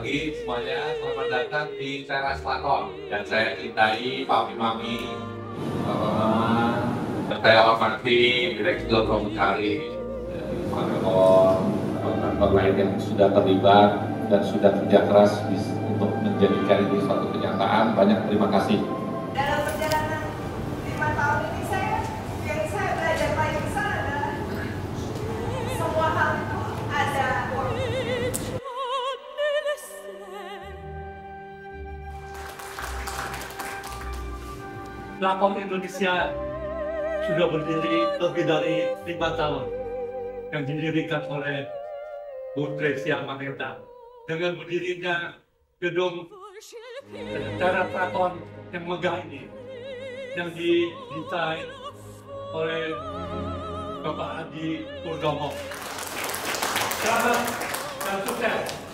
pagi semuanya, selamat datang di Teras Lakon Dan saya cintai Papi Mami Dan saya hormati Direktur Komunikasi kantor kantor lain yang sudah terlibat dan sudah kerja keras untuk menjadikan ini suatu kenyataan. Banyak terima kasih. Lakon Indonesia sudah berdiri lebih dari lima tahun yang didirikan oleh Bu Tresia Maneta. Dengan berdirinya gedung Teras Lakon yang megah ini yang didesain oleh Bapak Adi Purnomo. Selamat dan sukses.